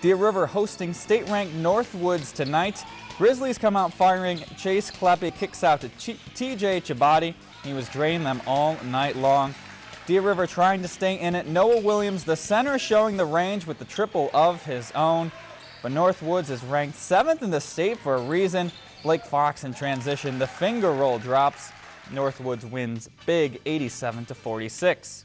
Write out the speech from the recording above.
Deer River hosting state-ranked Northwoods tonight. Grizzlies come out firing. Chase Kleppe kicks out to TJ Chabadi. He was draining them all night long. Deer River trying to stay in it. Noah Williams, the center, showing the range with the triple of his own. But Northwoods is ranked seventh in the state for a reason. Blake Fox in transition. The finger roll drops. Northwoods wins big 87 to 46.